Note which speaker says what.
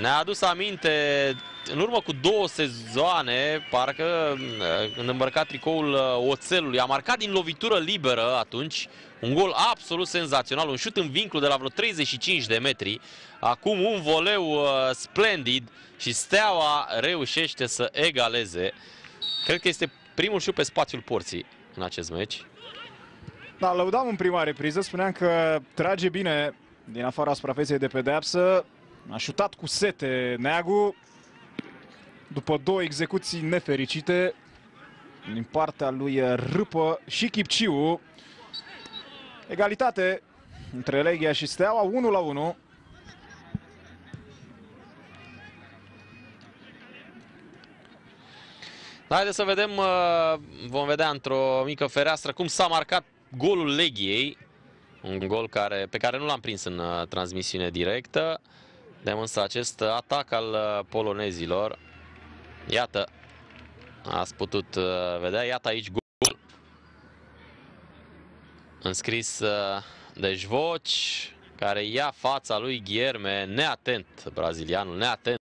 Speaker 1: Ne-a adus aminte, în urmă cu două sezoane, parcă când îmbrăca tricoul uh, oțelului, a marcat din lovitură liberă atunci, un gol absolut senzațional, un șut în vinclu de la vreo 35 de metri. Acum un voleu uh, splendid și Steaua reușește să egaleze. Cred că este primul șut pe spațiul porții în acest meci.
Speaker 2: Da, lăudam în prima repriză, spuneam că trage bine din afara suprafeței de pedeapsă. A șutat cu sete Neagu după două execuții nefericite din partea lui Râpă și Chipciu. Egalitate între Legia și Steaua, 1 la 1.
Speaker 1: Haideți să vedem, uh, vom vedea într-o mică fereastră cum s-a marcat golul Legiei. Un gol care, pe care nu l-am prins în uh, transmisiune directă. De însă acest atac al uh, polonezilor. Iată, ați putut vedea, iată aici gol. Înscris de Jvoci, care ia fața lui Ghierme, neatent, brazilianul, neatent.